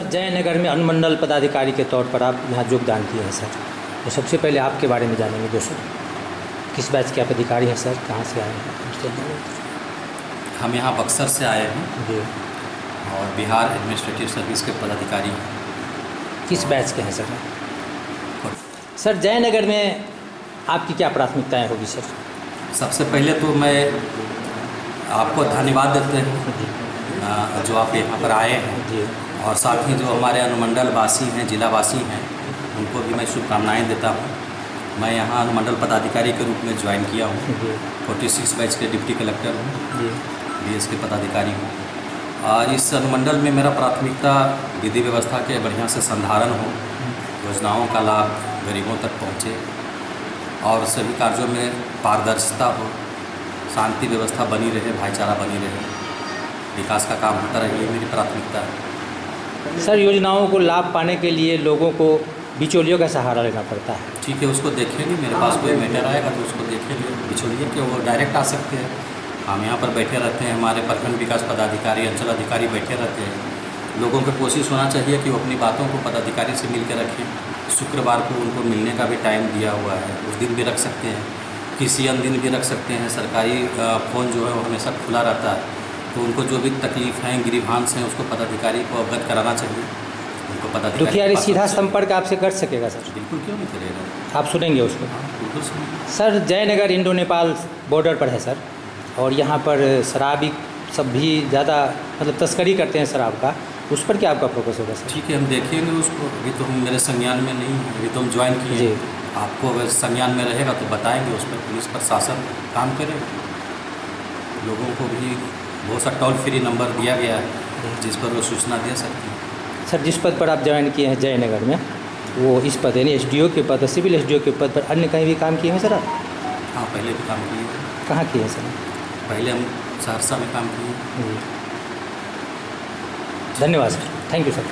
जयनगर में अनुमंडल पदाधिकारी के तौर पर आप यहाँ योगदान किए हैं सर। तो सबसे पहले आपके बारे में जानेंगे दोस्तों किस बैच के आप अधिकारी हैं सर? कहाँ से आए हैं? हम यहाँ बक्सर से आए हैं। जी। और बिहार एडमिनिस्ट्रेटिव सर्विस के पदाधिकारी हैं। किस बैच के हैं सर? सर जयनगर में आपकी क्या प्राथमिकताएँ होगी सर? सबसे पहले तो मैं आपको धन्यवाद देते हैं। जी आप यहाँ पर आए हैं। और साथ ही जो हमारे अनुमंडल वासी हैं जिला वासी हैं उनको भी मैं शुभकामनाएँ देता हूँ। मैं यहाँ अनुमंडल पदाधिकारी के रूप में ज्वाइन किया हूँ। फोर्टी सिक्स बैच के डिप्टी कलेक्टर हूँ। बी के पदाधिकारी हूँ। और इस अनुमंडल में मेरा प्राथमिकता विधि व्यवस्था के बढ़िया से संधारण हो योजनाओं का लाभ गरीबों तक पहुँचे और सभी कार्यों में पारदर्शिता हो शांति व्यवस्था बनी रहे भाईचारा बनी रहे। विकास का काम होता रहे ये मेरी प्राथमिकता है। सर योजनाओं को लाभ पाने के लिए लोगों को बिचौलियों का सहारा लेना पड़ता है। ठीक है उसको देखेंगे मेरे पास कोई मैटर आएगा तो उसको देखेंगे बिचौलिए कि वो डायरेक्ट आ सकते हैं। हम यहाँ पर बैठे रहते हैं हमारे प्रखंड विकास पदाधिकारी अंचल अधिकारी बैठे रहते हैं। लोगों को कोशिश होना चाहिए कि वो अपनी बातों को पदाधिकारी से मिल रखें। शुक्रवार को उनको मिलने का भी टाइम दिया हुआ है उस दिन भी रख सकते हैं। किसी अन्य दिन भी रख सकते हैं सरकारी फ़ोन जो है वो हमेशा खुला रहता है। तो उनको जो भी तकलीफ़ हैं गिरीभांस हैं उसको पदाधिकारी को अवगत कराना चाहिए। उनको पदाधिकारी दुखियारी सीधा संपर्क आपसे कर सकेगा सर। बिल्कुल क्यों नहीं करेगा आप सुनेंगे उसको। हाँ बिल्कुल sir Jaynagar Indo Nepal border पर है सर। और यहाँ पर शराबी सब भी ज़्यादा मतलब तस्करी करते हैं शराब का। उस पर क्या आपका फोकस होगा सर? ठीक है हम देखेंगे उसको। अभी तो हम मेरे संज्ञान में नहीं है अभी तो हम ज्वाइन किए जी। आपको अगर संज्ञान में रहेगा तो बताएँगे उस पर। पुलिस प्रशासन काम करेगा। लोगों को भी बहुत सा टोल फ्री नंबर दिया गया है जिस पर वो सूचना दे सकते हैं। सर जिस पद पर आप ज्वाइन किए हैं जयनगर में वो इस पद यानी एसडीओ के पद सिविल एसडीओ के पद पर अन्य कहीं भी काम किए हैं सर आप? हाँ पहले भी काम किए कहाँ किए हैं सर? पहले हम सहरसा में काम किए धन्यवाद सर। Thank you sir.